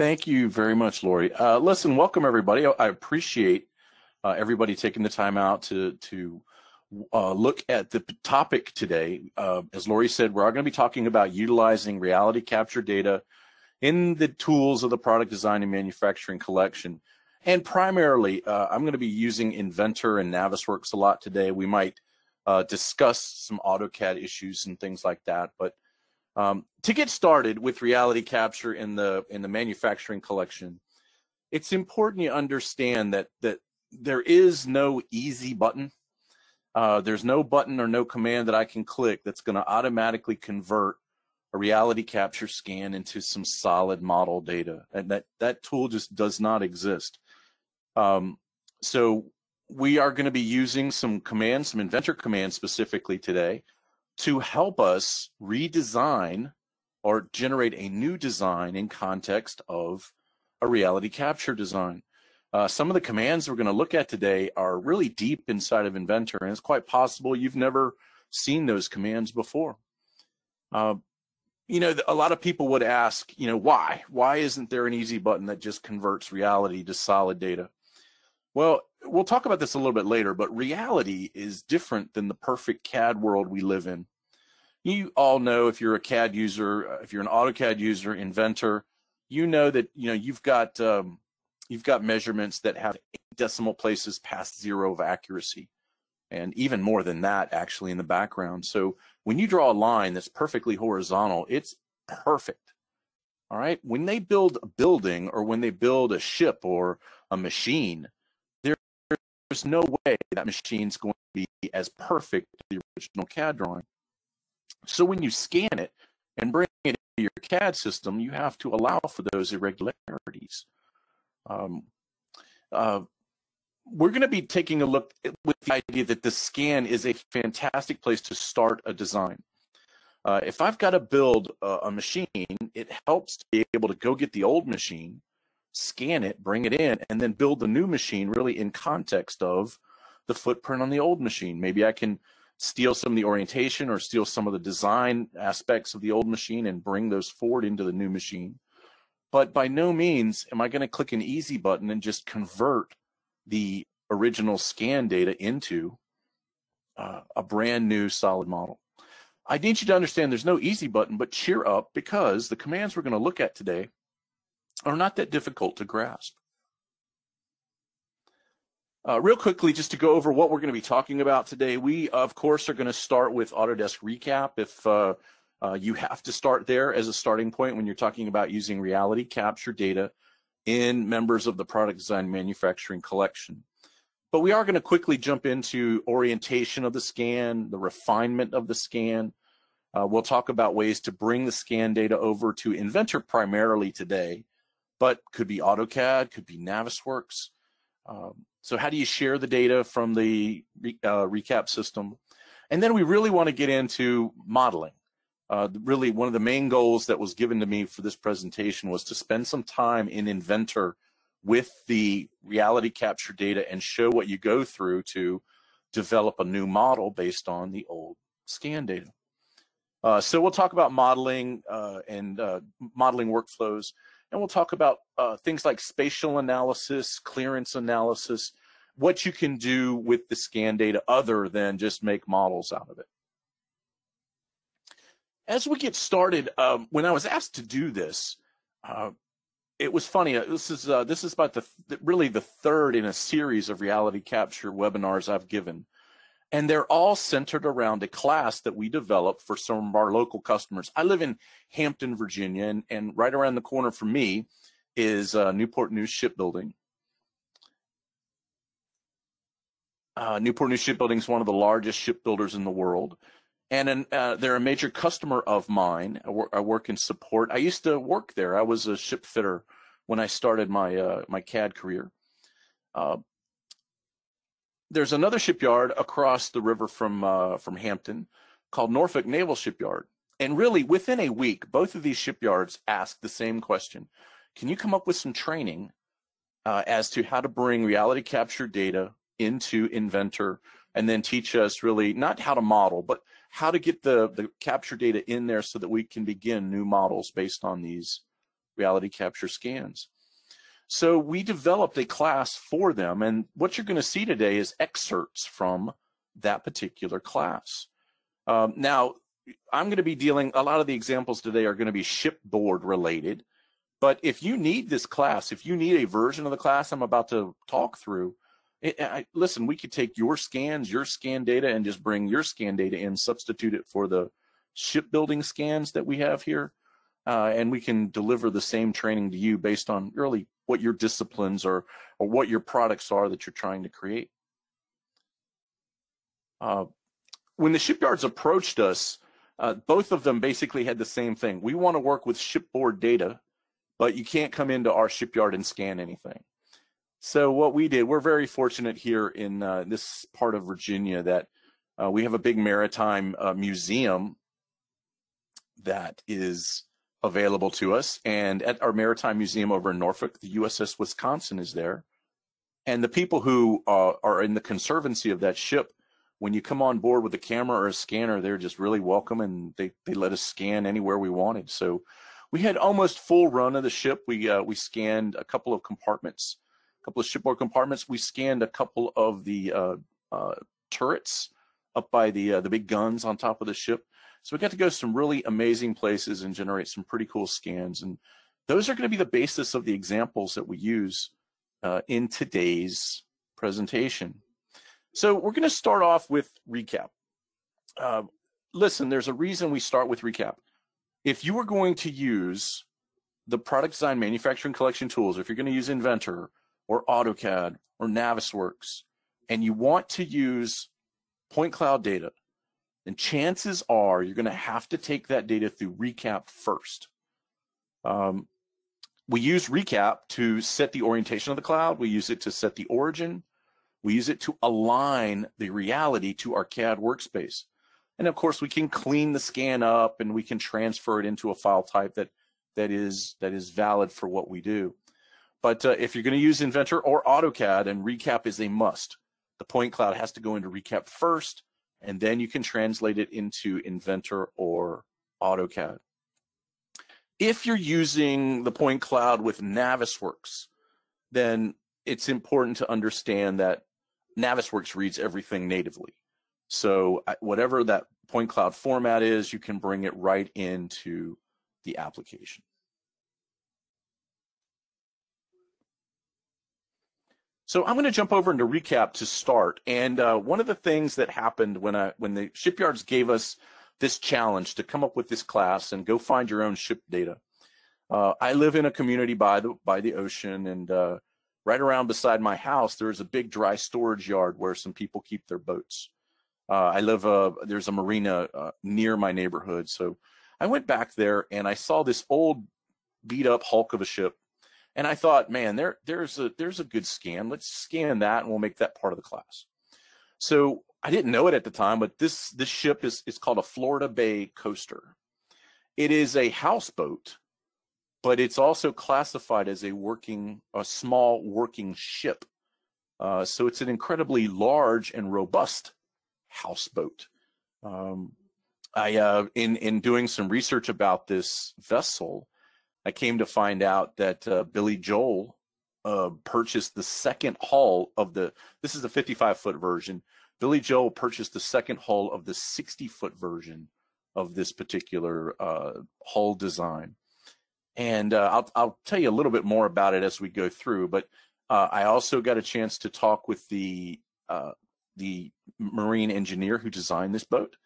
Thank you very much, Lori. Uh, listen, welcome everybody. I appreciate uh, everybody taking the time out to to uh, look at the topic today. Uh, as Lori said, we're going to be talking about utilizing reality capture data in the tools of the product design and manufacturing collection. And primarily, uh, I'm going to be using Inventor and Navisworks a lot today. We might uh, discuss some AutoCAD issues and things like that. But um, to get started with reality capture in the in the manufacturing collection, it's important you understand that that there is no easy button. Uh, there's no button or no command that I can click that's going to automatically convert a reality capture scan into some solid model data, and that that tool just does not exist. Um, so we are going to be using some commands, some inventor commands specifically today to help us redesign or generate a new design in context of a reality capture design. Uh, some of the commands we're going to look at today are really deep inside of Inventor, and it's quite possible you've never seen those commands before. Uh, you know, a lot of people would ask, you know, why? Why isn't there an easy button that just converts reality to solid data? Well, we'll talk about this a little bit later, but reality is different than the perfect CAD world we live in. You all know if you're a CAD user, uh, if you're an AutoCAD user, inventor, you know that you know you've got um, you've got measurements that have decimal places past zero of accuracy, and even more than that actually in the background. So when you draw a line that's perfectly horizontal, it's perfect. All right. When they build a building or when they build a ship or a machine, there's no way that machine's going to be as perfect as the original CAD drawing. So when you scan it and bring it into your CAD system, you have to allow for those irregularities. Um, uh, we're going to be taking a look with the idea that the scan is a fantastic place to start a design. Uh, if I've got to build a, a, machine, it helps to be able to go get the old machine, scan it, bring it in, and then build the new machine really in context of the footprint on the old machine. Maybe I can steal some of the orientation or steal some of the design aspects of the old machine and bring those forward into the new machine. But by no means am I going to click an easy button and just convert the original scan data into uh, a brand new solid model. I need you to understand there's no easy button, but cheer up because the commands we're going to look at today are not that difficult to grasp. Uh, real quickly, just to go over what we're going to be talking about today, we, of course, are going to start with Autodesk Recap. If uh, uh, you have to start there as a starting point when you're talking about using reality capture data in members of the product design manufacturing collection. But we are going to quickly jump into orientation of the scan, the refinement of the scan. Uh, we'll talk about ways to bring the scan data over to Inventor primarily today, but could be AutoCAD, could be Navisworks. Um, so how do you share the data from the uh, recap system? And then we really want to get into modeling. Uh, really, one of the main goals that was given to me for this presentation was to spend some time in Inventor with the reality capture data and show what you go through to develop a new model based on the old scan data. Uh, so we'll talk about modeling uh, and uh, modeling workflows. And we'll talk about uh, things like spatial analysis, clearance analysis, what you can do with the scan data other than just make models out of it. As we get started, um, when I was asked to do this, uh, it was funny. Uh, this is uh, this is about the really the third in a series of reality capture webinars I've given, and they're all centered around a class that we developed for some of our local customers. I live in Hampton, Virginia, and, and right around the corner from me is uh, Newport News Shipbuilding. Uh, Newport News Shipbuilding is one of the largest shipbuilders in the world. And an, uh, they're a major customer of mine. I work, I work, in support. I used to work there. I was a ship fitter when I started my uh, my CAD career. Uh, there's another shipyard across the river from uh, from Hampton called Norfolk Naval Shipyard. And really, within a week, both of these shipyards asked the same question Can you come up with some training uh, as to how to bring reality capture data into Inventor and then teach us really not how to model, but how to get the, the capture data in there so that we can begin new models based on these reality capture scans. So we developed a class for them, and what you're going to see today is excerpts from that particular class. Um, now, I'm going to be dealing, a lot of the examples today are going to be shipboard related, but if you need this class, if you need a version of the class I'm about to talk through, it, I, listen, we could take your scans, your scan data, and just bring your scan data in, substitute it for the shipbuilding scans that we have here, uh, and we can deliver the same training to you based on really what your disciplines or or what your products are that you're trying to create. Uh, when the shipyards approached us, uh, both of them basically had the same thing. We want to work with shipboard data, but you can't come into our shipyard and scan anything. So what we did, we're very fortunate here in uh, this part of Virginia that uh, we have a big maritime uh, museum that is available to us. And at our maritime museum over in Norfolk, the USS Wisconsin is there. And the people who uh, are in the conservancy of that ship when you come on board with a camera or a scanner, they're just really welcome and they, they let us scan anywhere we wanted. So we had almost full run of the ship. We uh, we scanned a couple of compartments, a couple of shipboard compartments. We scanned a couple of the uh, uh, turrets up by the uh, the big guns on top of the ship. So we got to go to some really amazing places and generate some pretty cool scans. And those are going to be the basis of the examples that we use uh, in today's presentation. So we're going to start off with recap. Uh, listen, there's a reason we start with recap. If you are going to use the product design manufacturing collection tools, if you're going to use Inventor or AutoCAD or Navisworks, and you want to use point cloud data, then chances are you're going to have to take that data through recap first. Um, we use recap to set the orientation of the cloud. We use it to set the origin. We use it to align the reality to our CAD workspace. And of course, we can clean the scan up and we can transfer it into a file type that that is that is valid for what we do. But uh, if you're going to use Inventor or AutoCAD, and Recap is a must. The point cloud has to go into Recap first, and then you can translate it into Inventor or AutoCAD. If you're using the point cloud with Navisworks, then it's important to understand that Navisworks reads everything natively. So uh, whatever that point cloud format is, you can bring it right into the application. So I'm going to jump over into recap to start. And uh, one of the things that happened when I when the shipyards gave us this challenge to come up with this class and go find your own ship data. Uh, I live in a community by the by the ocean, and uh, right around beside my house, there's a big dry storage yard where some people keep their boats. Uh, I live, uh, there's a marina uh, near my neighborhood. So I went back there and I saw this old beat up hulk of a ship. And I thought, man, there, there's a, there's a good scan. Let's scan that and we'll make that part of the class. So I didn't know it at the time, but this, this ship is, is called a Florida Bay coaster. It is a houseboat but it's also classified as a working, a small working ship. Uh, so it's an incredibly large and robust houseboat. Um, I, uh, in in doing some research about this vessel, I came to find out that uh, Billy Joel uh, purchased the second hull of the. This is the 55 foot version. Billy Joel purchased the second hull of the 60 foot version of this particular uh, hull design and uh, I'll I'll tell you a little bit more about it as we go through. But uh, I also got a chance to talk with the uh, the marine engineer who designed this boat.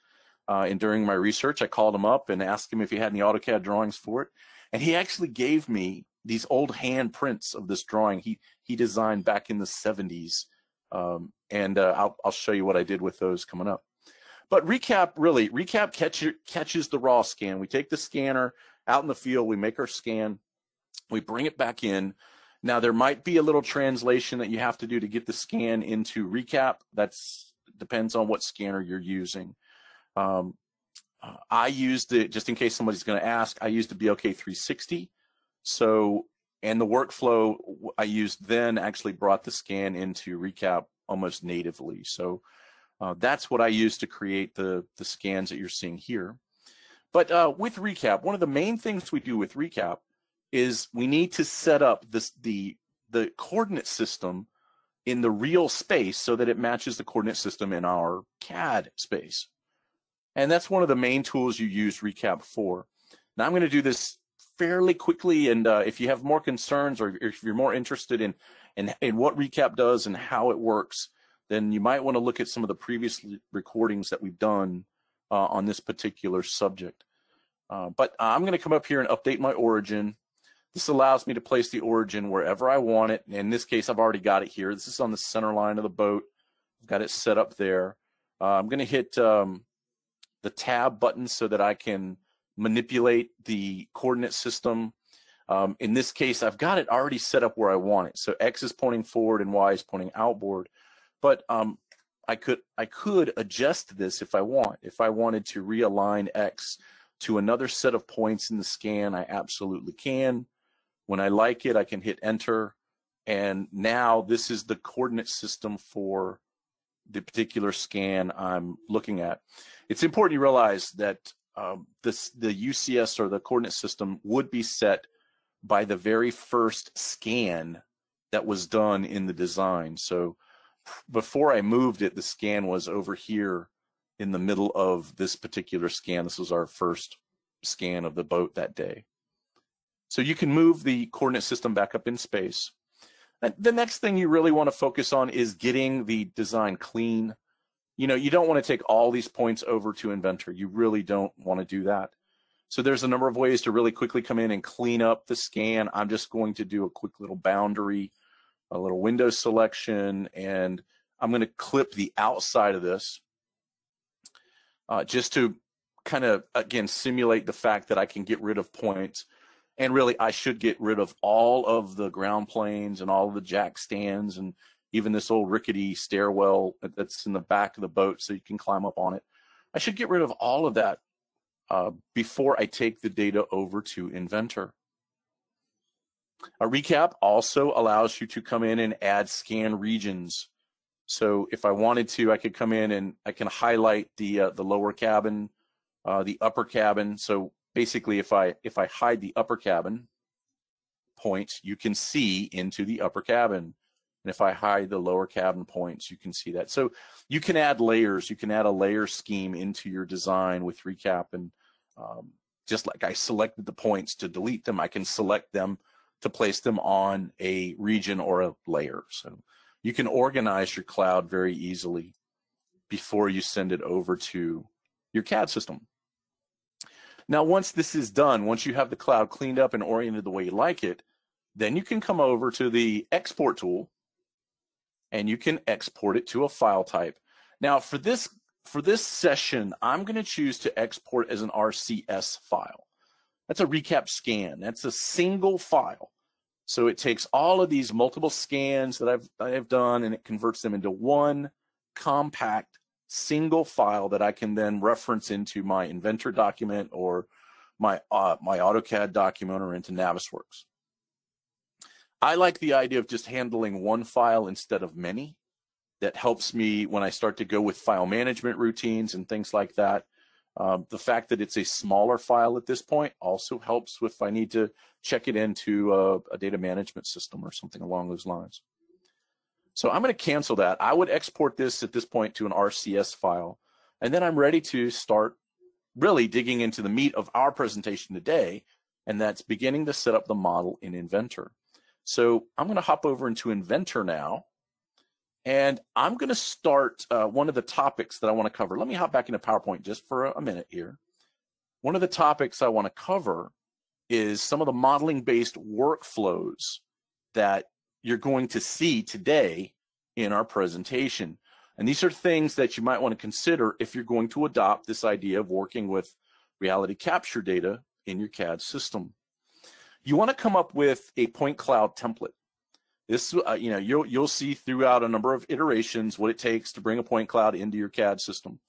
And during my research, I called him up and asked him if he had any AutoCAD drawings for it, and he actually gave me these old hand prints of this drawing he he designed back in the 70s. Um, and uh, I'll I'll show you what I did with those coming up. But recap really recap catch, catches the raw scan. We take the scanner, out in the field, we make our scan, we bring it back in. Now there might be a little translation that you have to do to get the scan into recap. That's depends on what scanner you're using. Um, uh, I used it just in case somebody's going to ask. I used the BLK 360. So and the workflow I used then actually brought the scan into recap almost natively. So uh, that's what I used to create the the scans that you're seeing here. But uh, with Recap, one of the main things we do with Recap is we need to set up this the the coordinate system in the real space so that it matches the coordinate system in our CAD space. And that's one of the main tools you use ReCap for. Now I'm going to do this fairly quickly, and uh, if you have more concerns or if you're more interested in, in, in what ReCap does and how it works, then you might want to look at some of the previous recordings that we've done uh, on this particular subject. Uh, but I'm going to come up here and update my origin. This allows me to place the origin wherever I want it. In this case, I've already got it here. This is on the center line of the boat. I've got it set up there. Uh, I'm going to hit um, the tab button so that I can manipulate the coordinate system. Um, in this case, I've got it already set up where I want it. So X is pointing forward and Y is pointing outboard. But um, I could I could adjust this if I want. If I wanted to realign X to another set of points in the scan, I absolutely can. When I like it, I can hit enter. And now this is the coordinate system for the particular scan I'm looking at. It's important you realize that um, this the UCS or the coordinate system would be set by the very first scan that was done in the design. So before I moved it, the scan was over here in the middle of this particular scan. This was our first scan of the boat that day. So you can move the coordinate system back up in space. The next thing you really want to focus on is getting the design clean. You know, you don't want to take all these points over to Inventor. You really don't want to do that. So there's a number of ways to really quickly come in and clean up the scan. I'm just going to do a quick little boundary a little window selection, and I'm going to clip the outside of this uh, just to kind of, again, simulate the fact that I can get rid of points. And really, I should get rid of all of the ground planes and all of the jack stands and even this old rickety stairwell that's in the back of the boat so you can climb up on it. I should get rid of all of that uh, before I take the data over to Inventor. A recap also allows you to come in and add scan regions. So if I wanted to, I could come in and I can highlight the uh, the lower cabin, uh, the upper cabin. So basically, if I if I hide the upper cabin points, you can see into the upper cabin. And if I hide the lower cabin points, you can see that. So you can add layers. You can add a layer scheme into your design with recap. And um, just like I selected the points to delete them, I can select them to place them on a region or a layer. So you can organize your cloud very easily before you send it over to your CAD system. Now, once this is done, once you have the cloud cleaned up and oriented the way you like it, then you can come over to the export tool and you can export it to a file type. Now, for this for this session, I'm going to choose to export as an RCS file. That's a recap scan. That's a single file. So it takes all of these multiple scans that I've, I've done and it converts them into one compact single file that I can then reference into my inventor document or my uh, my AutoCAD document or into Navisworks. I like the idea of just handling one file instead of many. That helps me when I start to go with file management routines and things like that. Um, the fact that it's a smaller file at this point also helps if I need to check it into a, a data management system or something along those lines. So I'm going to cancel that. I would export this at this point to an RCS file, and then I'm ready to start really digging into the meat of our presentation today, and that's beginning to set up the model in Inventor. So I'm going to hop over into Inventor now, and I'm going to start uh, one of the topics that I want to cover. Let me hop back into PowerPoint just for a minute here. One of the topics I want to cover is some of the modeling based workflows that you're going to see today in our presentation. And these are things that you might want to consider if you're going to adopt this idea of working with reality capture data in your CAD system. You want to come up with a point cloud template. This, uh, you know, you'll you'll see throughout a number of iterations what it takes to bring a point cloud into your CAD system,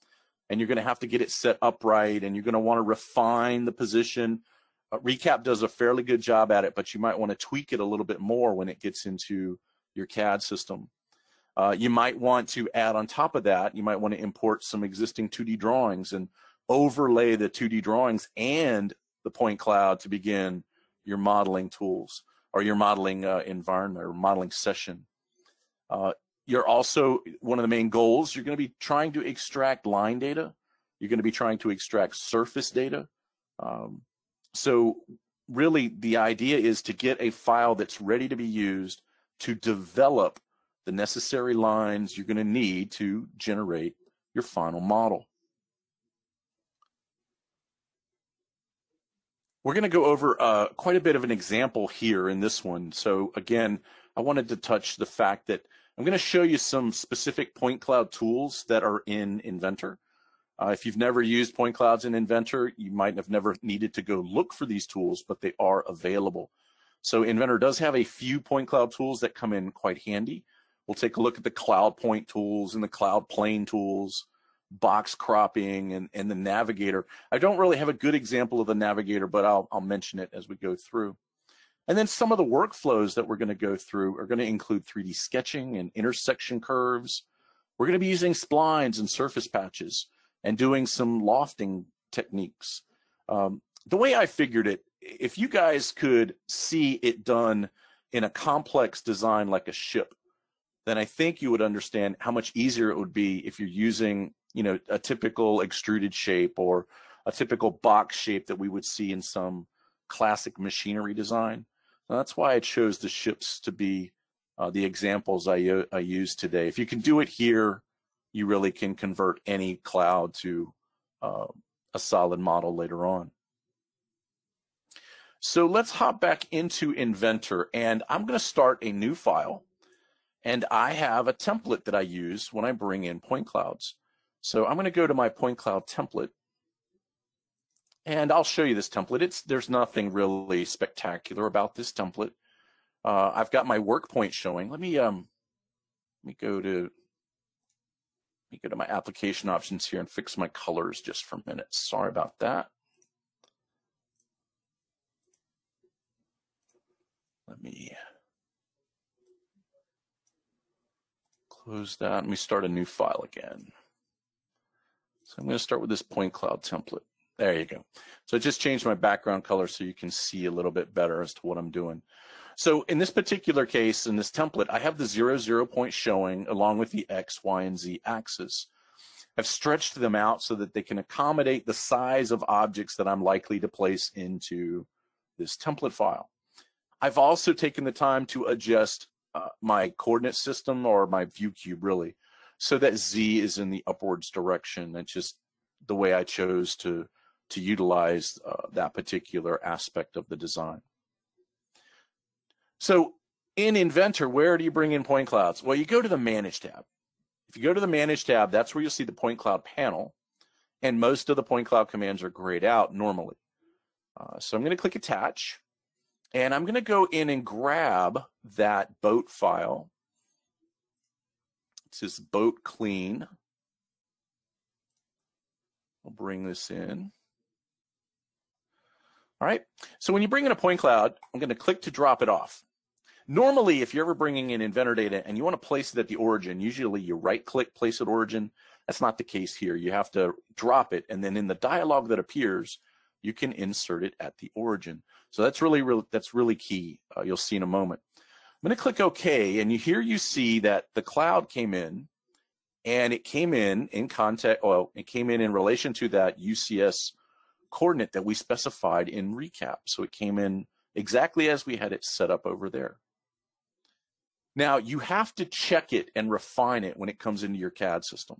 and you're going to have to get it set up right, and you're going to want to refine the position. Uh, Recap does a fairly good job at it, but you might want to tweak it a little bit more when it gets into your CAD system. Uh, you might want to add on top of that, you might want to import some existing 2D drawings and overlay the 2D drawings and the point cloud to begin your modeling tools or your modeling uh, environment or modeling session. Uh, you're also, one of the main goals, you're going to be trying to extract line data. You're going to be trying to extract surface data. Um, so really the idea is to get a file that's ready to be used to develop the necessary lines you're going to need to generate your final model. We're going to go over uh, quite a bit of an example here in this one. So again, I wanted to touch the fact that I'm going to show you some specific point cloud tools that are in Inventor. Uh, if you've never used point clouds in Inventor, you might have never needed to go look for these tools, but they are available. So Inventor does have a few point cloud tools that come in quite handy. We'll take a look at the cloud point tools and the cloud plane tools, box cropping, and, and the navigator. I don't really have a good example of the navigator, but I'll, I'll mention it as we go through. And then some of the workflows that we're going to go through are going to include 3D sketching and intersection curves. We're going to be using splines and surface patches and doing some lofting techniques. Um, the way I figured it, if you guys could see it done in a complex design like a ship, then I think you would understand how much easier it would be if you're using, you know, a typical extruded shape or a typical box shape that we would see in some classic machinery design. that's why I chose the ships to be uh, the examples I, I use today. If you can do it here, you really can convert any cloud to uh, a solid model later on. So let's hop back into Inventor and I'm going to start a new file and I have a template that I use when I bring in point clouds. So I'm going to go to my point cloud template and I'll show you this template. It's There's nothing really spectacular about this template. Uh, I've got my work point showing. Let me, um, let me go to, let me go to my application options here and fix my colors just for a minute. Sorry about that. Let me Close that and we start a new file again. So I'm going to start with this point cloud template. There you go. So I just changed my background color so you can see a little bit better as to what I'm doing. So in this particular case, in this template, I have the zero, zero point showing along with the X, Y, and Z axis. I've stretched them out so that they can accommodate the size of objects that I'm likely to place into this template file. I've also taken the time to adjust uh, my coordinate system or my view cube really, so that z is in the upwards direction. That's just the way I chose to to utilize uh, that particular aspect of the design. So in Inventor, where do you bring in point clouds? Well, you go to the Manage tab. If you go to the Manage tab, that's where you'll see the point cloud panel, and most of the point cloud commands are grayed out normally. Uh, so I'm going to click Attach. And I'm going to go in and grab that boat file. It says boat clean. I'll bring this in. All right, so when you bring in a point cloud, I'm going to click to drop it off. Normally, if you're ever bringing in Inventor data and you want to place it at the origin, usually you right click, place at origin. That's not the case here. You have to drop it, and then in the dialog that appears, you can insert it at the origin. So that's really, really that's really key. Uh, you'll see in a moment. I'm going to click OK, and you here you see that the cloud came in, and it came in in context. Well, it came in in relation to that UCS coordinate that we specified in recap. So it came in exactly as we had it set up over there. Now you have to check it and refine it when it comes into your CAD system.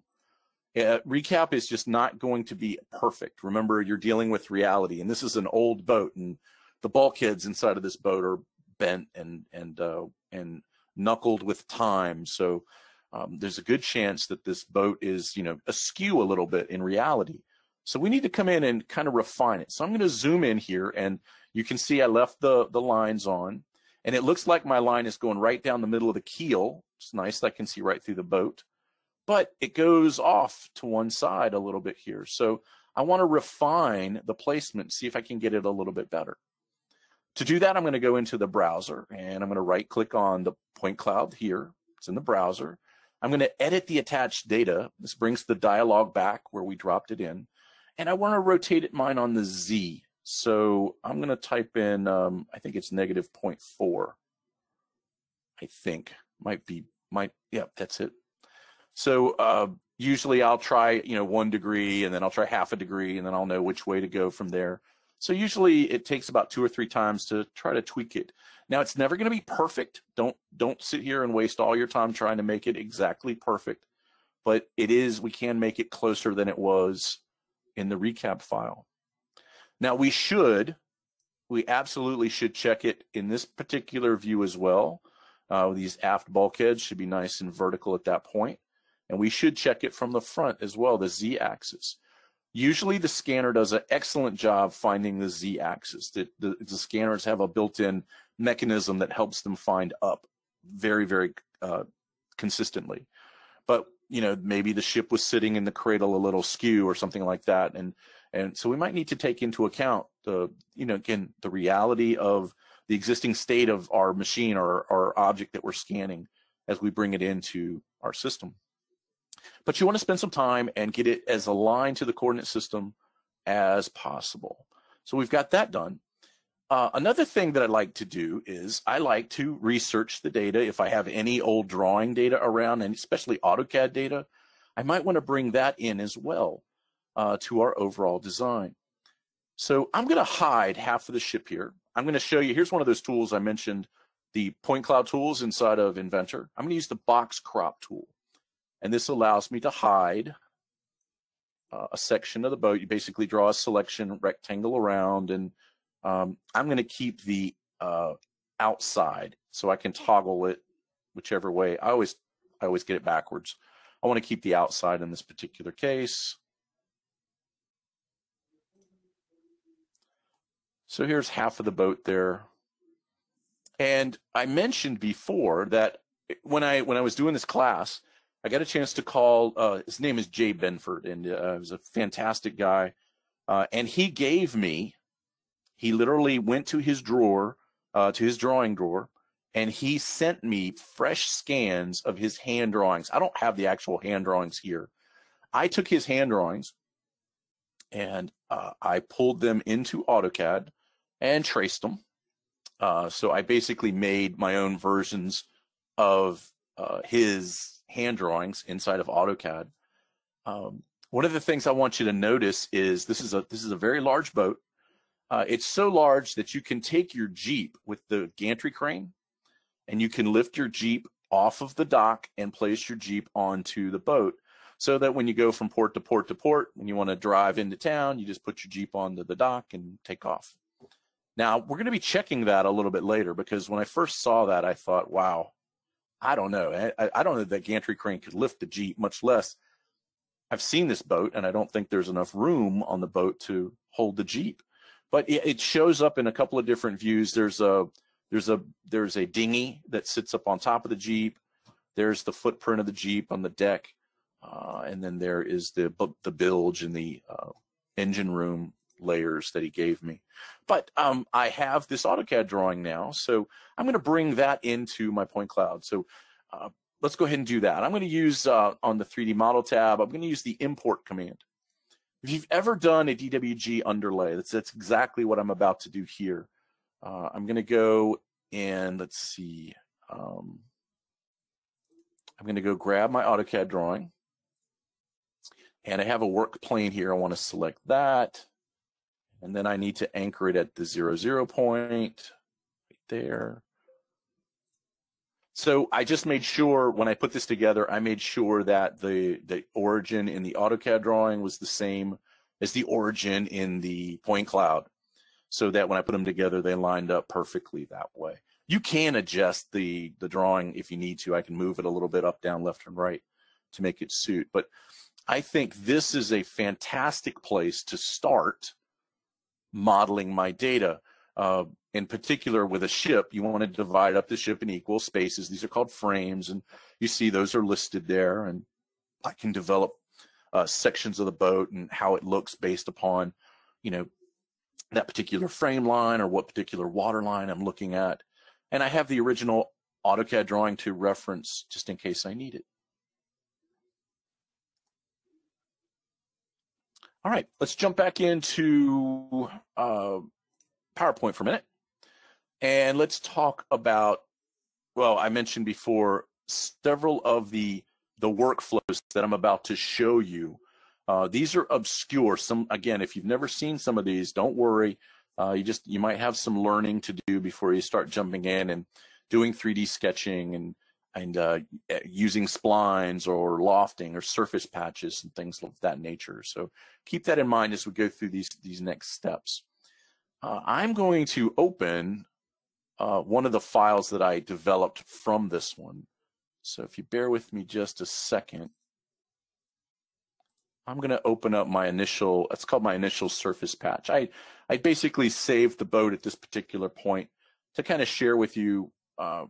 Uh, recap is just not going to be perfect. Remember, you're dealing with reality, and this is an old boat, and the bulkheads inside of this boat are bent and and uh, and knuckled with time. So um, there's a good chance that this boat is, you know, askew a little bit in reality. So we need to come in and kind of refine it. So I'm going to zoom in here, and you can see I left the the lines on, and it looks like my line is going right down the middle of the keel. It's nice. I can see right through the boat but it goes off to one side a little bit here. So I want to refine the placement, see if I can get it a little bit better. To do that, I'm going to go into the browser and I'm going to right click on the point cloud here. It's in the browser. I'm going to edit the attached data. This brings the dialog back where we dropped it in. And I want to rotate it mine on the Z. So I'm going to type in, um, I think it's negative 0.4. I think might be, might, yeah, that's it. So uh, usually I'll try, you know, one degree and then I'll try half a degree and then I'll know which way to go from there. So usually it takes about two or three times to try to tweak it. Now it's never going to be perfect. Don't don't sit here and waste all your time trying to make it exactly perfect. But it is we can make it closer than it was in the recap file. Now we should we absolutely should check it in this particular view as well. Uh, these aft bulkheads should be nice and vertical at that point. And we should check it from the front as well, the z-axis. Usually the scanner does an excellent job finding the z-axis. The, the, the, scanners have a built-in mechanism that helps them find up very, very uh, consistently. But you know, maybe the ship was sitting in the cradle a little skew or something like that, and and so we might need to take into account the, you know, again, the reality of the existing state of our machine or our object that we're scanning as we bring it into our system. But you want to spend some time and get it as aligned to the coordinate system as possible. So we've got that done. Uh, another thing that I like to do is I like to research the data. If I have any old drawing data around, and especially AutoCAD data, I might want to bring that in as well uh, to our overall design. So I'm going to hide half of the ship here. I'm going to show you, here's one of those tools I mentioned, the point cloud tools inside of Inventor. I'm going to use the box crop tool. And this allows me to hide uh, a section of the boat. You basically draw a selection rectangle around and um, I'm going to keep the uh, outside so I can toggle it whichever way. I always I always get it backwards. I want to keep the outside in this particular case. So here's half of the boat there. And I mentioned before that when I when I was doing this class, I got a chance to call. Uh, his name is Jay Benford, and uh, he was a fantastic guy. Uh, and he gave me. He literally went to his drawer, uh, to his drawing drawer, and he sent me fresh scans of his hand drawings. I don't have the actual hand drawings here. I took his hand drawings, and uh, I pulled them into AutoCAD and traced them. Uh, so I basically made my own versions of uh, his hand drawings inside of AutoCAD. Um, one of the things I want you to notice is this is a this is a very large boat. Uh, it's so large that you can take your Jeep with the gantry crane, and you can lift your Jeep off of the dock and place your Jeep onto the boat, so that when you go from port to port to port, when you want to drive into town, you just put your Jeep onto the dock and take off. Now, we're going to be checking that a little bit later because when I first saw that, I thought, wow, I don't know. I, I don't know that gantry crane could lift the Jeep, much less I've seen this boat and I don't think there's enough room on the boat to hold the Jeep. But it, shows up in a couple of different views. There's a there's a there's a dinghy that sits up on top of the Jeep. There's the footprint of the Jeep on the deck, uh, and then there is the the bilge and the uh, engine room layers that he gave me. But um, I have this AutoCAD drawing now, so I'm going to bring that into my point cloud. So uh, let's go ahead and do that. I'm going to use uh, on the 3D model tab, I'm going to use the import command. If you've ever done a DWG underlay, that's, that's exactly what I'm about to do here. Uh, I'm going to go and let's see. Um, I'm going to go grab my AutoCAD drawing. And I have a work plane here. I want to select that. And then I need to anchor it at the zero, zero point right there. So I just made sure when I put this together, I made sure that the, the origin in the AutoCAD drawing was the same as the origin in the point cloud so that when I put them together, they lined up perfectly that way. You can adjust the, the drawing if you need to. I can move it a little bit up, down, left, and right to make it suit. But I think this is a fantastic place to start modeling my data. Uh, in particular, with a ship, you want to divide up the ship in equal spaces. These are called frames, and you see those are listed there. And I can develop uh, sections of the boat and how it looks based upon, you know, that particular frame line or what particular water line I'm looking at. And I have the original AutoCAD drawing to reference just in case I need it. All right, let's jump back into uh, PowerPoint for a minute. And let's talk about, well, I mentioned before, several of the, the workflows that I'm about to show you. Uh, these are obscure. Some, again, if you've never seen some of these, don't worry. Uh, you just, you might have some learning to do before you start jumping in and doing 3D sketching and, and uh, using splines or lofting or surface patches and things of that nature. So keep that in mind as we go through these, these next steps. Uh, I'm going to open uh, one of the files that I developed from this one. So if you bear with me just a second, I'm going to open up my initial, it's called my initial surface patch. I, I basically saved the boat at this particular point to kind of share with you uh,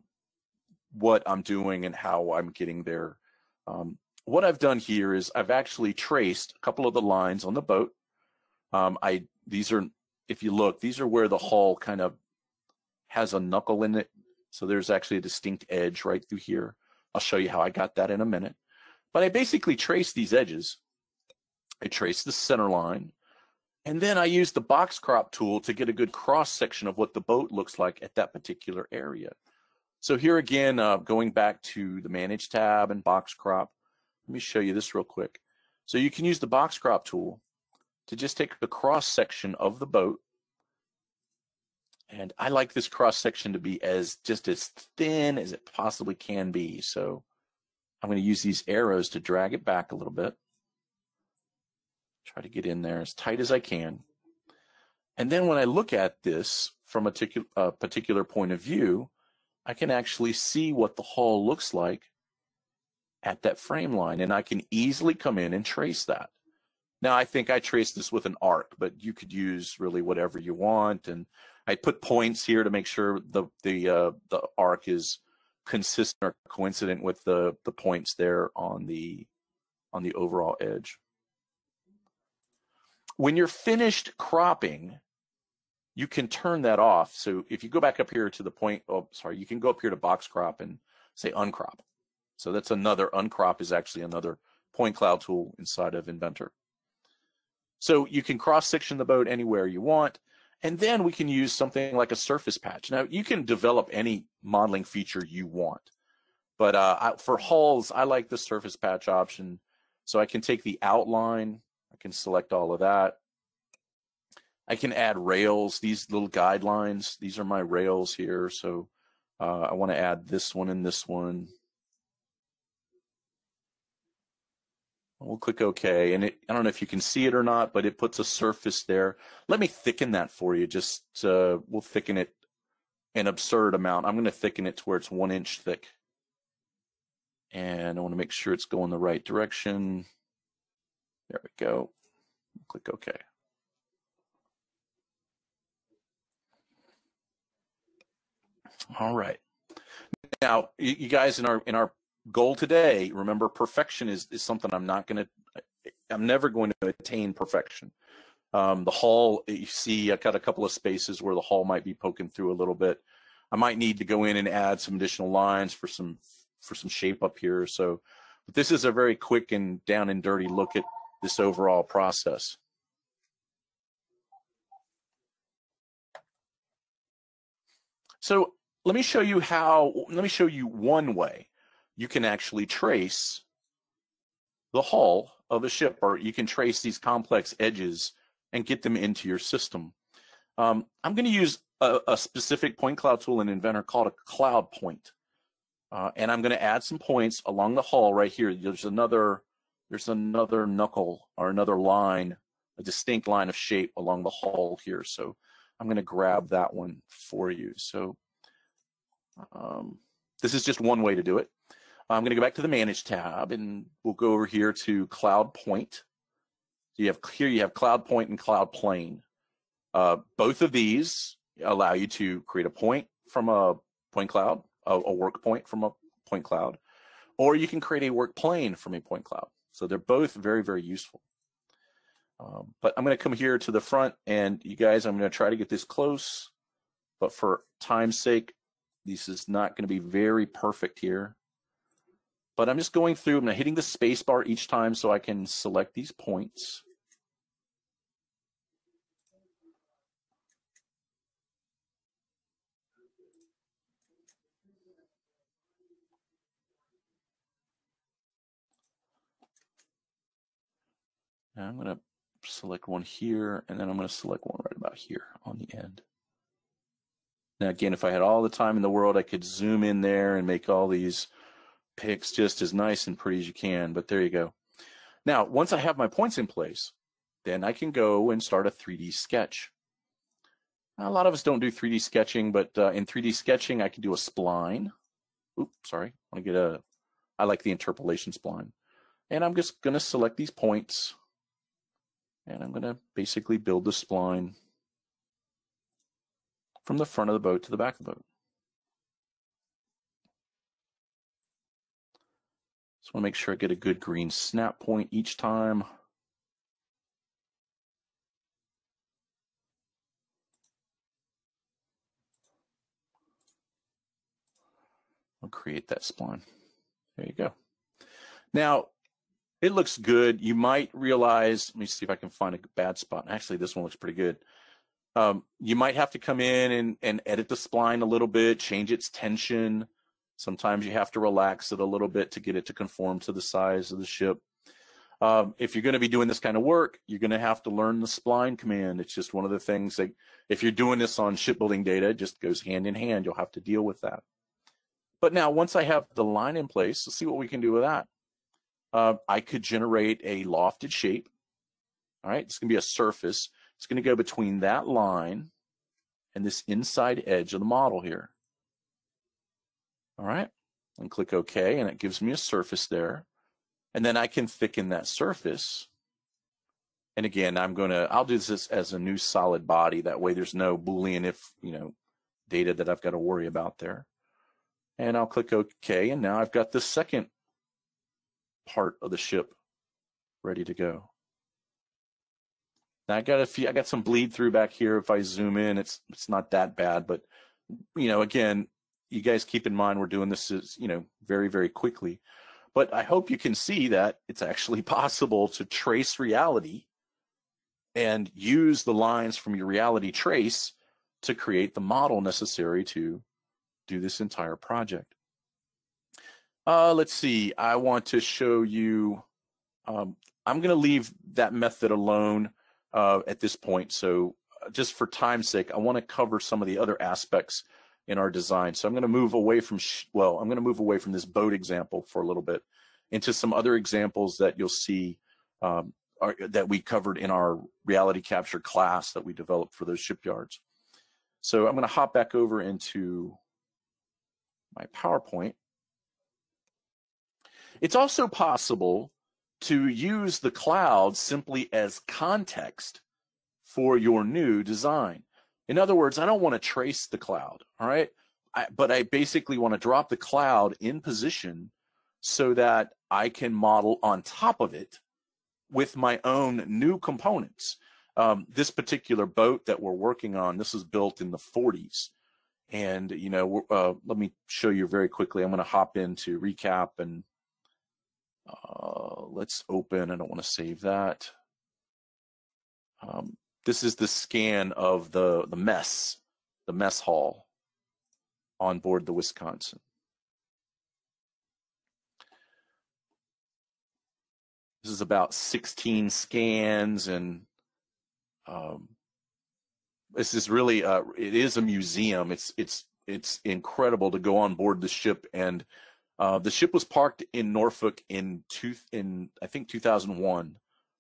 what I'm doing and how I'm getting there. Um, what I've done here is I've actually traced a couple of the lines on the boat. Um, I These are, if you look, these are where the hull kind of has a knuckle in it. So there's actually a distinct edge right through here. I'll show you how I got that in a minute. But I basically trace these edges. I trace the center line. And then I use the box crop tool to get a good cross section of what the boat looks like at that particular area. So here again, uh, going back to the Manage tab and box crop, let me show you this real quick. So you can use the box crop tool to just take the cross section of the boat and I like this cross section to be as just as thin as it possibly can be. So I'm going to use these arrows to drag it back a little bit. Try to get in there as tight as I can. And then when I look at this from a particular, uh, particular point of view, I can actually see what the hull looks like at that frame line. And I can easily come in and trace that. Now, I think I traced this with an arc, but you could use really whatever you want. And I put points here to make sure the the uh, the arc is consistent or coincident with the the points there on the on the overall edge. When you're finished cropping, you can turn that off. So if you go back up here to the point, oh, sorry, you can go up here to box crop and say uncrop. So that's another, uncrop is actually another point cloud tool inside of Inventor. So you can cross section the boat anywhere you want. And then we can use something like a surface patch. Now, you can develop any modeling feature you want. But uh, I, for hulls, I like the surface patch option. So I can take the outline, I can select all of that. I can add rails, these little guidelines. These are my rails here. So uh, I want to add this one and this one. We'll click OK. And it, I don't know if you can see it or not, but it puts a surface there. Let me thicken that for you. Just uh, we'll thicken it an absurd amount. I'm going to thicken it to where it's one inch thick. And I want to make sure it's going the right direction. There we go. Click OK. All right. Now, you guys in our in our goal today, remember perfection is, is something I'm not going to, I'm never going to attain perfection. Um, the hull, you see, I've got a couple of spaces where the hull might be poking through a little bit. I might need to go in and add some additional lines for some for some shape up here. So, but this is a very quick and down and dirty look at this overall process. So let me show you how, let me show you one way you can actually trace the hull of a ship, or you can trace these complex edges and get them into your system. Um, I'm going to use a, a, specific point cloud tool in Inventor called a cloud point. Uh, and I'm going to add some points along the hull right here. There's another, there's another knuckle or another line, a distinct line of shape along the hull here. So I'm going to grab that one for you. So um, this is just one way to do it. I'm going to go back to the Manage tab, and we'll go over here to Cloud Point. So you have here you have Cloud Point and Cloud Plane. Uh, both of these allow you to create a point from a point cloud, a, a work point from a point cloud, or you can create a work plane from a point cloud. So they're both very, very useful. Um, but I'm going to come here to the front, and you guys, I'm going to try to get this close, but for time's sake, this is not going to be very perfect here. But I'm just going through, I'm hitting the space bar each time so I can select these points. Now I'm going to select one here, and then I'm going to select one right about here on the end. Now, again, if I had all the time in the world, I could zoom in there and make all these pics just as nice and pretty as you can, but there you go. Now, once I have my points in place, then I can go and start a 3D sketch. Now, a lot of us don't do 3D sketching, but uh, in 3D sketching, I can do a spline. Oops, sorry. I want to get a, I like the interpolation spline. And I'm just going to select these points. And I'm going to basically build the spline from the front of the boat to the back of the boat. Just want to make sure I get a good green snap point each time. I'll create that spline. There you go. Now, it looks good. You might realize, let me see if I can find a bad spot. Actually, this one looks pretty good. Um, you might have to come in and, and edit the spline a little bit, change its tension. Sometimes you have to relax it a little bit to get it to conform to the size of the ship. Um, if you're going to be doing this kind of work, you're going to have to learn the spline command. It's just one of the things that if you're doing this on shipbuilding data, it just goes hand in hand. You'll have to deal with that. But now once I have the line in place, let's see what we can do with that. Uh, I could generate a lofted shape. All right, it's going to be a surface. It's going to go between that line and this inside edge of the model here. All right, and click OK, and it gives me a surface there. And then I can thicken that surface. And again, I'm going to, I'll do this as a new solid body. That way there's no Boolean if, you know, data that I've got to worry about there. And I'll click OK, and now I've got the second part of the ship ready to go. Now I got a few, I got some bleed through back here. If I zoom in, it's it's not that bad, but you know, again, you guys keep in mind we're doing this is you know very very quickly, but I hope you can see that it's actually possible to trace reality and use the lines from your reality trace to create the model necessary to do this entire project. Uh, let's see. I want to show you. Um, I'm going to leave that method alone uh, at this point. So uh, just for time's sake, I want to cover some of the other aspects in our design. So I'm going to move away from, well, I'm going to move away from this boat example for a little bit into some other examples that you'll see um, are, that we covered in our reality capture class that we developed for those shipyards. So I'm going to hop back over into my PowerPoint. It's also possible to use the cloud simply as context for your new design. In other words, I don't want to trace the cloud, all right? I, but I basically want to drop the cloud in position so that I can model on top of it with my own new components. Um, this particular boat that we're working on, this was built in the 40s. And, you know, uh, let me show you very quickly. I'm going to hop into recap and uh, let's open. I don't want to save that. Um, this is the scan of the, the mess, the mess hall on board the Wisconsin. This is about 16 scans and um, this is really uh, it is a museum. It's it's it's incredible to go on board the ship and uh, the ship was parked in Norfolk in two, in I think 2001.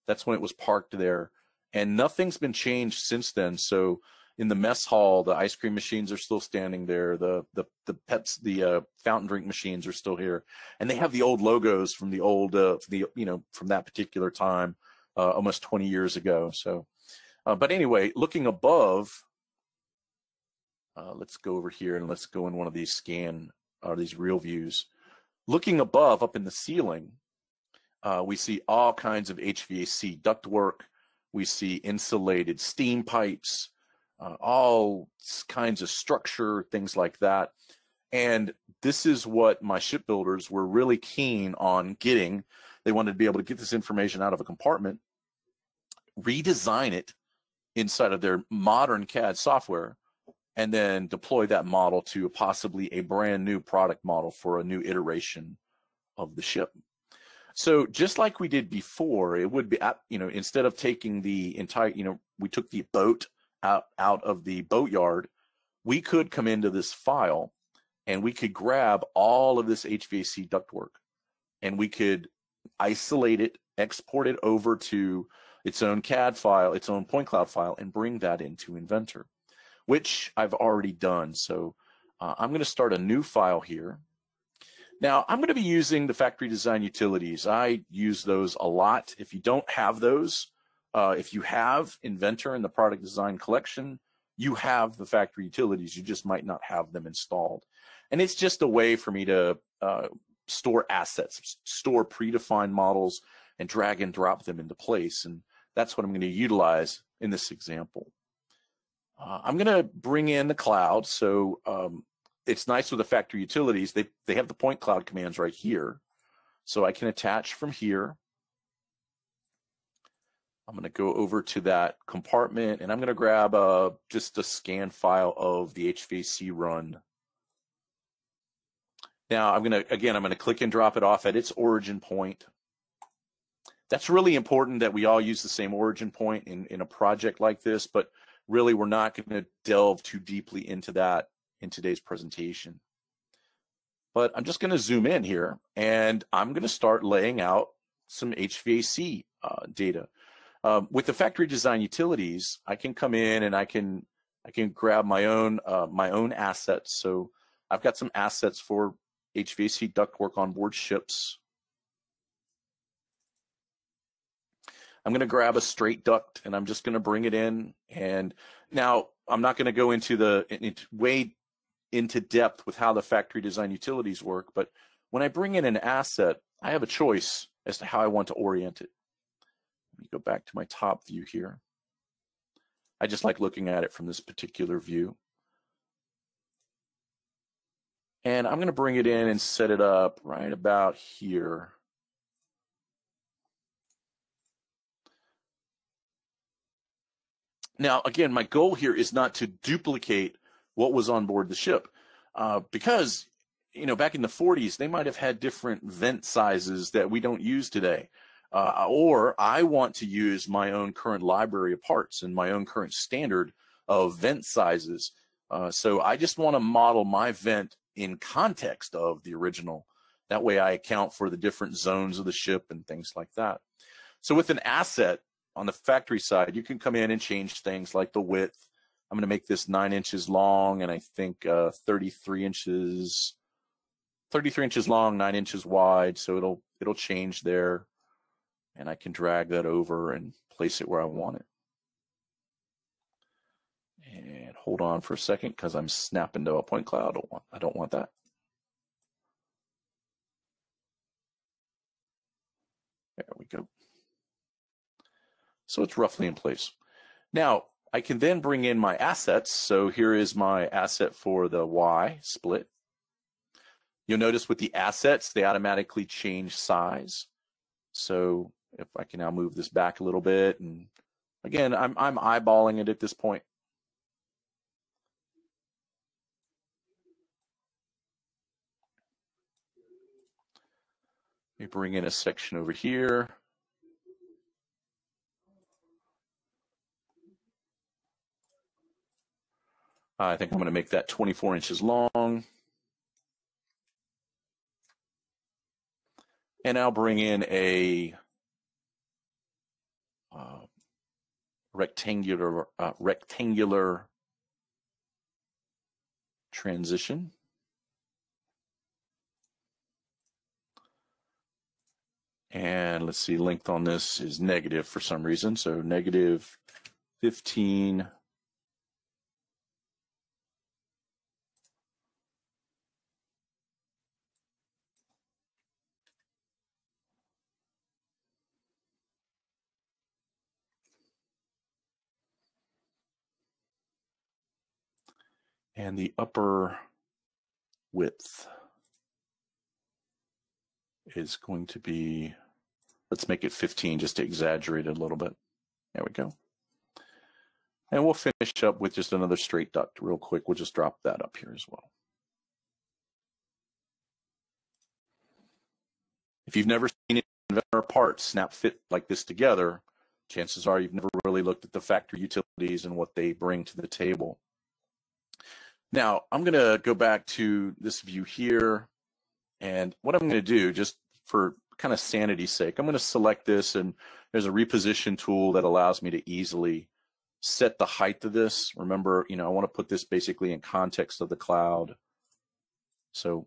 That's when it was parked there, and nothing's been changed since then. So in the mess hall, the ice cream machines are still standing there. The the the pets, the uh, fountain drink machines are still here, and they have the old logos from the old uh, the you know from that particular time, uh, almost 20 years ago. So, uh, but anyway, looking above, uh, let's go over here and let's go in one of these scan or these real views. Looking above, up in the ceiling, uh, we see all kinds of HVAC ductwork. We see insulated steam pipes, uh, all kinds of structure, things like that. And this is what my shipbuilders were really keen on getting. They wanted to be able to get this information out of a compartment, redesign it inside of their modern CAD software, and then deploy that model to possibly a brand new product model for a new iteration of the ship. So just like we did before, it would be, you know, instead of taking the entire, you know, we took the boat out, out of the boatyard, we could come into this file and we could grab all of this HVAC ductwork and we could isolate it, export it over to its own CAD file, its own point cloud file, and bring that into Inventor, which I've already done. So uh, I'm going to start a new file here. Now I'm going to be using the factory design utilities. I use those a lot. If you don't have those, uh, if you have Inventor in the product design collection, you have the factory utilities. You just might not have them installed. And it's just a way for me to uh, store assets, store predefined models, and drag and drop them into place. And that's what I'm going to utilize in this example. Uh, I'm going to bring in the cloud. So um, it's nice with the factory utilities. They, they have the point cloud commands right here. So I can attach from here. I'm going to go over to that compartment and I'm going to grab a, uh, just a scan file of the HVAC run now I'm going to, again, I'm going to click and drop it off at its origin point. That's really important that we all use the same origin point in, in a project like this, but really we're not going to delve too deeply into that in today's presentation. But I'm just going to zoom in here and I'm going to start laying out some HVAC uh, data. Um, with the factory design utilities, I can come in and I can I can grab my own uh, my own assets. So I've got some assets for HVAC ductwork on board ships. I'm going to grab a straight duct and I'm just going to bring it in. And now I'm not going to go into the into way into depth with how the factory design utilities work, but when I bring in an asset, I have a choice as to how I want to orient it. Let me go back to my top view here. I just like looking at it from this particular view. And I'm going to bring it in and set it up right about here. Now, again, my goal here is not to duplicate what was on board the ship uh, because, you know, back in the 40s, they might have had different vent sizes that we don't use today. Uh, or I want to use my own current library of parts and my own current standard of vent sizes. Uh, so I just want to model my vent in context of the original. That way I account for the different zones of the ship and things like that. So with an asset on the factory side, you can come in and change things like the width. I'm going to make this nine inches long and I think uh, 33 inches, 33 inches long, nine inches wide. So it'll, it'll change there and I can drag that over and place it where I want it. And hold on for a second because I'm snapping to a point cloud. I don't want, I don't want that. There we go. So it's roughly in place. Now, I can then bring in my assets. So here is my asset for the Y split. You'll notice with the assets, they automatically change size. So if I can now move this back a little bit, and again, I'm, I'm eyeballing it at this point. Let me bring in a section over here. I think I'm going to make that 24 inches long. And I'll bring in a uh, rectangular uh, rectangular transition. And let's see, length on this is negative for some reason. So negative 15. And the upper width is going to be Let's make it 15 just to exaggerate it a little bit. There we go. And we'll finish up with just another straight duct real quick. We'll just drop that up here as well. If you've never seen Inventor parts snap fit like this together, chances are you've never really looked at the factory utilities and what they bring to the table. Now, I'm going to go back to this view here. And what I'm going to do, just for kind of sanity's sake, I'm going to select this and there's a reposition tool that allows me to easily set the height of this. Remember, you know, I want to put this basically in context of the cloud. So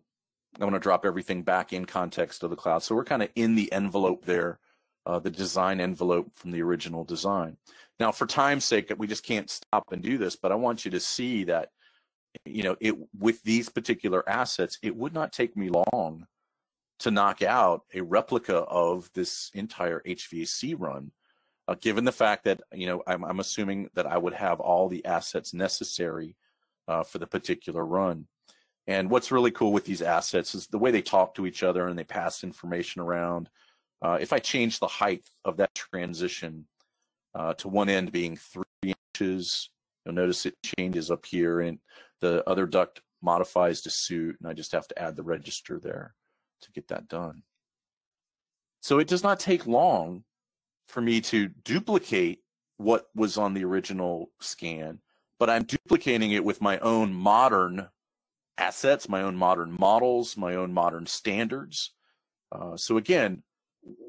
I want to drop everything back in context of the cloud. So we're kind of in the envelope there, uh, the design envelope from the original design. Now, for time's sake, we just can't stop and do this, but I want you to see that, you know, it with these particular assets, it would not take me long to knock out a replica of this entire HVAC run, uh, given the fact that, you know, I'm, I'm, assuming that I would have all the assets necessary uh, for the particular run. And what's really cool with these assets is the way they talk to each other and they pass information around. Uh, if I change the height of that transition uh, to one end being three inches, you'll notice it changes up here and the other duct modifies to suit and I just have to add the register there to get that done. So it does not take long for me to duplicate what was on the original scan, but I'm duplicating it with my own modern assets, my own modern models, my own modern standards. Uh, so again,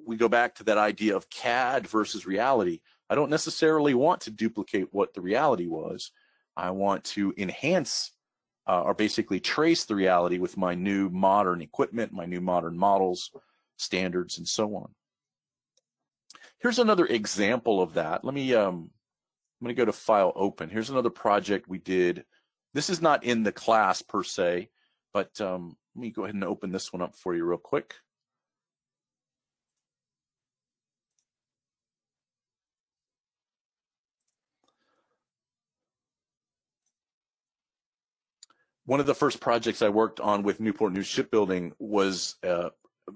we go back to that idea of CAD versus reality. I don't necessarily want to duplicate what the reality was. I want to enhance uh, or basically trace the reality with my new modern equipment, my new modern models, standards, and so on. Here's another example of that. Let me, um, I'm going to go to File Open. Here's another project we did this is not in the class per se, but um, let me go ahead and open this one up for you real quick. One of the first projects I worked on with Newport News Shipbuilding was uh,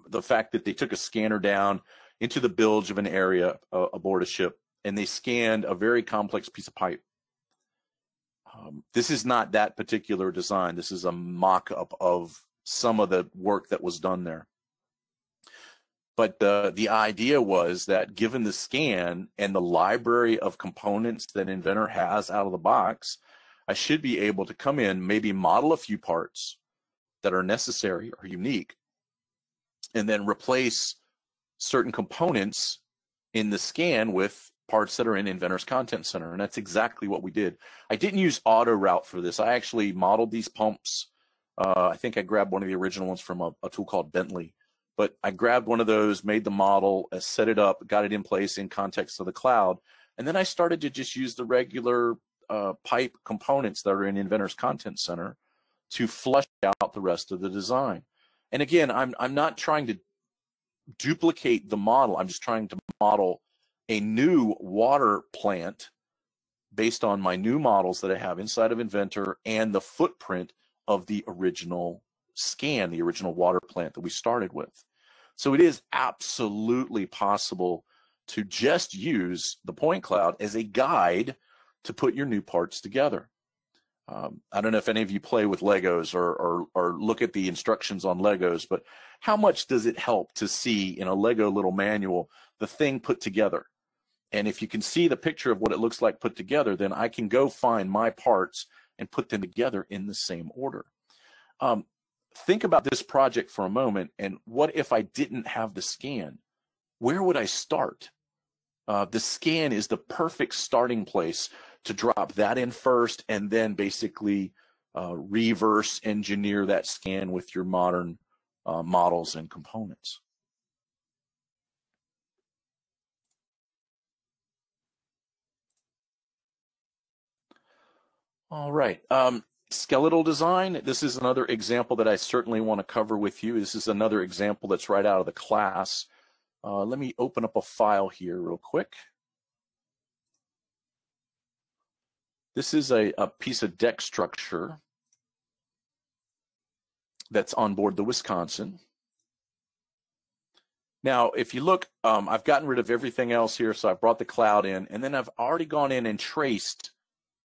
the fact that they took a scanner down into the bilge of an area uh, aboard a ship and they scanned a very complex piece of pipe um, this is not that particular design. This is a mock-up of some of the work that was done there. But the, the idea was that given the scan and the library of components that Inventor has out of the box, I should be able to come in, maybe model a few parts that are necessary or unique, and then replace certain components in the scan with parts that are in Inventor's Content Center. And that's exactly what we did. I didn't use auto route for this. I actually modeled these pumps. Uh, I think I grabbed one of the original ones from a, a, tool called Bentley. But I grabbed one of those, made the model, uh, set it up, got it in place in context of the cloud. And then I started to just use the regular uh, pipe components that are in Inventor's Content Center to flush out the rest of the design. And again, I'm, I'm not trying to duplicate the model. I'm just trying to model a new water plant based on my new models that I have inside of Inventor and the footprint of the original scan, the original water plant that we started with. So it is absolutely possible to just use the point cloud as a guide to put your new parts together. Um, I don't know if any of you play with Legos or, or, or look at the instructions on Legos, but how much does it help to see in a Lego little manual the thing put together? And if you can see the picture of what it looks like put together, then I can go find my parts and put them together in the same order. Um, think about this project for a moment. And what if I didn't have the scan? Where would I start? Uh, the scan is the perfect starting place to drop that in first and then basically uh, reverse engineer that scan with your modern uh, models and components. All right. Um, skeletal design. This is another example that I certainly want to cover with you. This is another example that's right out of the class. Uh, let me open up a file here real quick. This is a, a piece of deck structure that's on board the Wisconsin. Now, if you look, um, I've gotten rid of everything else here, so I've brought the cloud in, and then I've already gone in and traced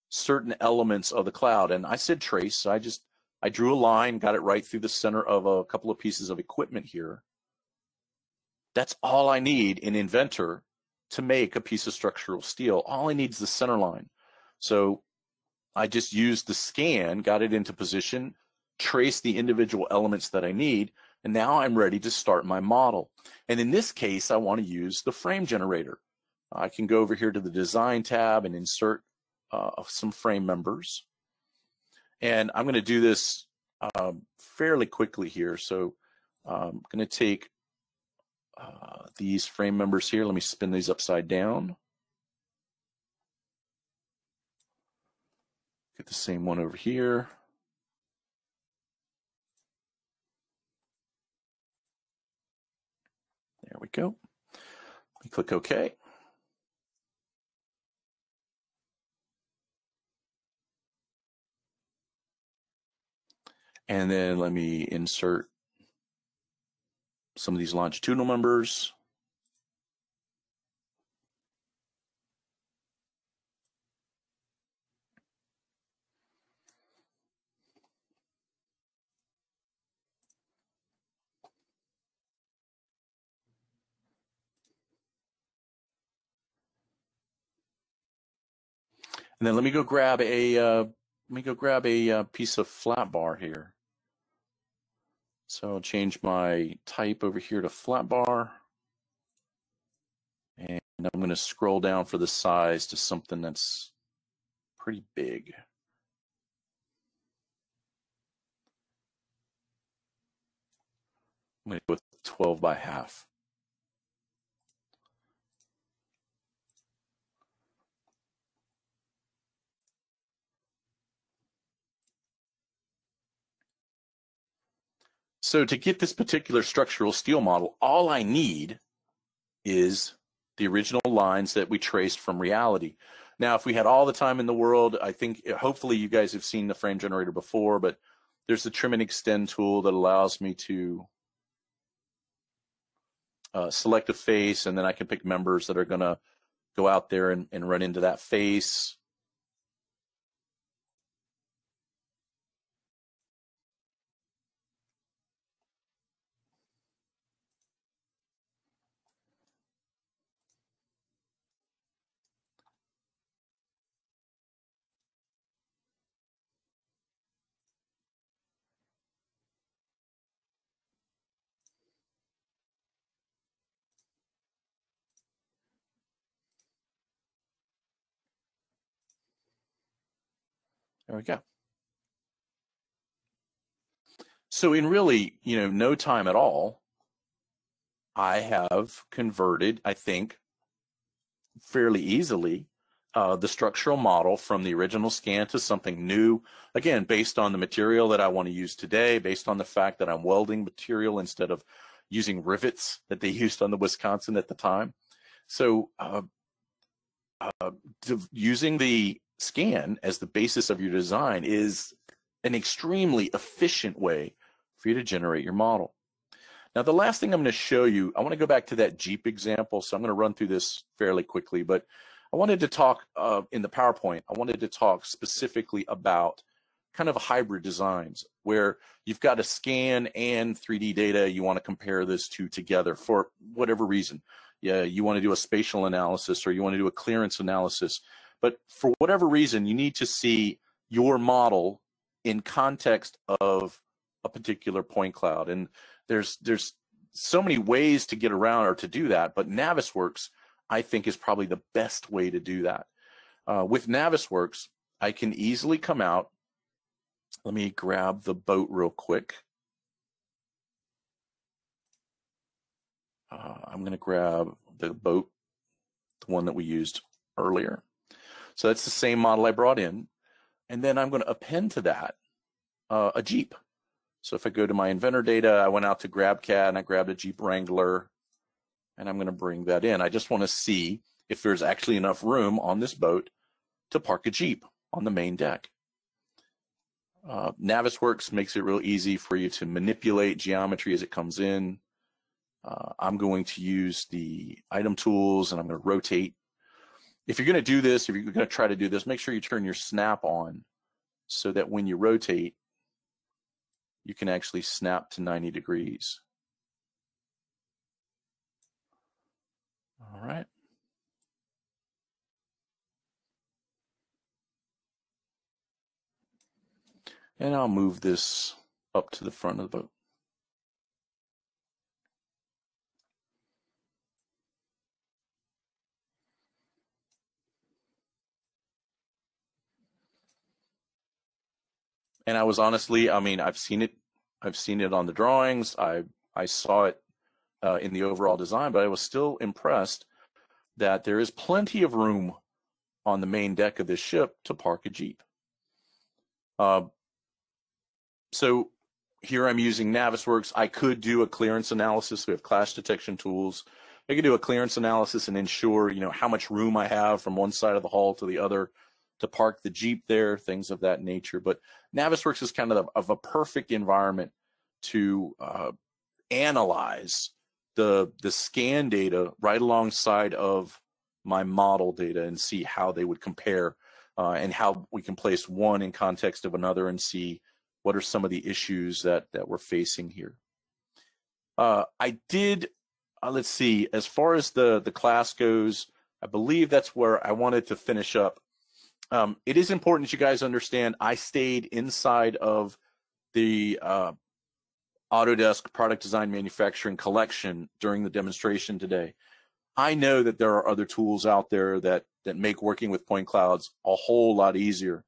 certain elements of the cloud. And I said trace, so I just, I drew a line, got it right through the center of a couple of pieces of equipment here. That's all I need in Inventor to make a piece of structural steel. All I need is the center line. So I just used the scan, got it into position, traced the individual elements that I need, and now I'm ready to start my model. And in this case, I want to use the frame generator. I can go over here to the design tab and insert uh, some frame members. And I'm going to do this um, fairly quickly here. So I'm going to take uh, these frame members here. Let me spin these upside down. Get the same one over here. There we go. We click OK. And then let me insert some of these longitudinal members. And then let me go grab a uh, let me go grab a uh, piece of flat bar here. So I'll change my type over here to flat bar. And I'm going to scroll down for the size to something that's pretty big. I'm going to go with 12 by half. So to get this particular structural steel model, all I need is the original lines that we traced from reality. Now, if we had all the time in the world, I think hopefully you guys have seen the frame generator before, but there's the trim and extend tool that allows me to uh, select a face and then I can pick members that are going to go out there and, and run into that face. There we go. So in really, you know, no time at all, I have converted, I think, fairly easily uh, the structural model from the original scan to something new. Again, based on the material that I want to use today, based on the fact that I'm welding material instead of using rivets that they used on the Wisconsin at the time. So uh, uh, using the scan as the basis of your design is an extremely efficient way for you to generate your model. Now, the last thing I'm going to show you, I want to go back to that Jeep example. So I'm going to run through this fairly quickly, but I wanted to talk uh, in the PowerPoint, I wanted to talk specifically about kind of hybrid designs where you've got a scan and 3D data you want to compare this to together for whatever reason. Yeah, you want to do a spatial analysis or you want to do a clearance analysis but for whatever reason, you need to see your model in context of a particular point cloud. And there's there's so many ways to get around or to do that, but Navisworks, I think, is probably the best way to do that. Uh, with Navisworks, I can easily come out. Let me grab the boat real quick. Uh, I'm going to grab the boat, the one that we used earlier. So that's the same model I brought in. And then I'm going to append to that uh, a Jeep. So if I go to my inventor data, I went out to GrabCAD and I grabbed a Jeep Wrangler and I'm going to bring that in. I just want to see if there's actually enough room on this boat to park a Jeep on the main deck. Uh, Navisworks makes it real easy for you to manipulate geometry as it comes in. Uh, I'm going to use the item tools and I'm going to rotate if you're going to do this, if you're going to try to do this, make sure you turn your snap on so that when you rotate, you can actually snap to 90 degrees. All right. And I'll move this up to the front of the boat. And I was honestly, I mean, I've seen it, I've seen it on the drawings. I I saw it uh, in the overall design, but I was still impressed that there is plenty of room on the main deck of this ship to park a Jeep. Uh, so here I'm using Navisworks. I could do a clearance analysis. We have clash detection tools. I could do a clearance analysis and ensure, you know, how much room I have from one side of the hull to the other to park the Jeep there, things of that nature. But Navisworks is kind of, of a perfect environment to uh, analyze the the scan data right alongside of my model data and see how they would compare uh, and how we can place one in context of another and see what are some of the issues that that we're facing here. Uh, I did, uh, let's see, as far as the the class goes, I believe that's where I wanted to finish up. Um, it is important that you guys understand I stayed inside of the uh, Autodesk Product Design Manufacturing collection during the demonstration today. I know that there are other tools out there that that make working with point clouds a whole lot easier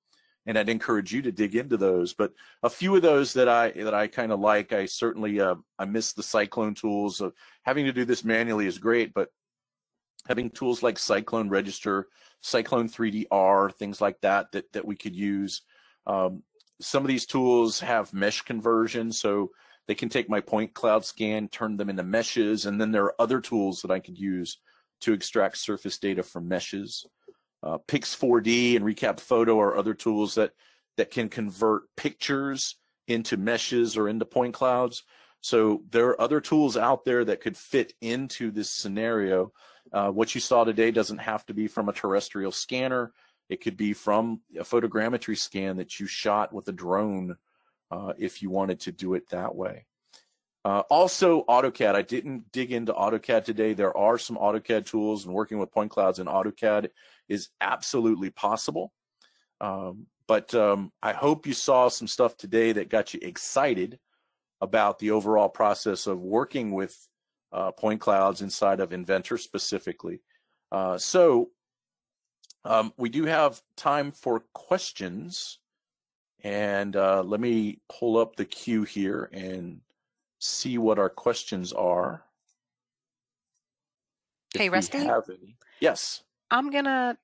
and I'd encourage you to dig into those. But a few of those that I that I kind of like, I certainly uh, I miss the Cyclone tools. Uh, having to do this manually is great, but having tools like Cyclone Register, Cyclone 3DR, things like that that that we could use. Um, some of these tools have mesh conversion, so they can take my point cloud scan, turn them into meshes, and then there are other tools that I could use to extract surface data from meshes. Uh, Pix4D and Recap Photo are other tools that that can convert pictures into meshes or into point clouds. So there are other tools out there that could fit into this scenario. Uh, what you saw today doesn't have to be from a terrestrial scanner. It could be from a photogrammetry scan that you shot with a drone uh, if you wanted to do it that way. Uh, also, AutoCAD. I didn't dig into AutoCAD today. There are some AutoCAD tools, and working with point clouds in AutoCAD is absolutely possible. Um, but um, I hope you saw some stuff today that got you excited about the overall process of working with uh, point clouds inside of Inventor specifically. Uh, so um, we do have time for questions. And uh, let me pull up the queue here and see what our questions are. Hey, Rusty. Have any. Yes. I'm gonna